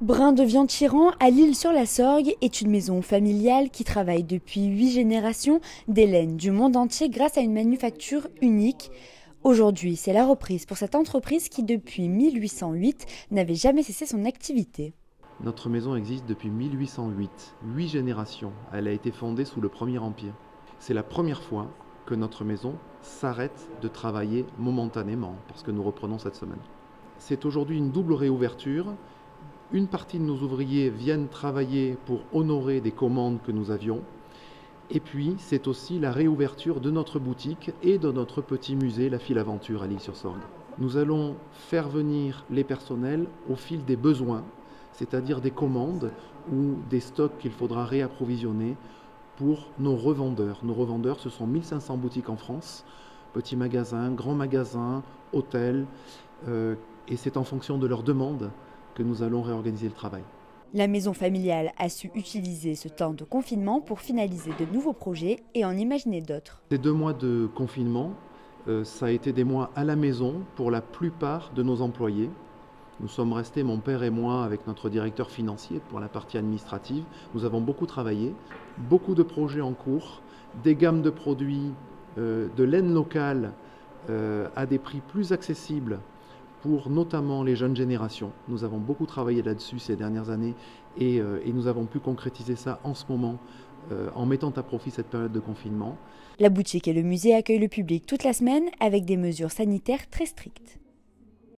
Brin de viande Chiran à l'île sur la Sorgue est une maison familiale qui travaille depuis huit générations d'Hélène du monde entier grâce à une manufacture unique. Aujourd'hui, c'est la reprise pour cette entreprise qui, depuis 1808, n'avait jamais cessé son activité. Notre maison existe depuis 1808, huit générations. Elle a été fondée sous le Premier Empire. C'est la première fois que notre maison s'arrête de travailler momentanément, parce que nous reprenons cette semaine. C'est aujourd'hui une double réouverture une partie de nos ouvriers viennent travailler pour honorer des commandes que nous avions. Et puis, c'est aussi la réouverture de notre boutique et de notre petit musée, la File Aventure à l'île-sur-Sorgue. Nous allons faire venir les personnels au fil des besoins, c'est-à-dire des commandes ou des stocks qu'il faudra réapprovisionner pour nos revendeurs. Nos revendeurs, ce sont 1500 boutiques en France, petits magasins, grands magasins, hôtels, euh, et c'est en fonction de leurs demandes que nous allons réorganiser le travail. La maison familiale a su utiliser ce temps de confinement pour finaliser de nouveaux projets et en imaginer d'autres. Ces deux mois de confinement, euh, ça a été des mois à la maison pour la plupart de nos employés. Nous sommes restés, mon père et moi, avec notre directeur financier pour la partie administrative. Nous avons beaucoup travaillé, beaucoup de projets en cours, des gammes de produits, euh, de laine locale euh, à des prix plus accessibles pour notamment les jeunes générations. Nous avons beaucoup travaillé là-dessus ces dernières années et, euh, nous avons pu concrétiser ça en ce moment euh, en mettant à profit cette période de confinement. La boutique et le musée accueillent le public toute la semaine avec des mesures sanitaires très strictes.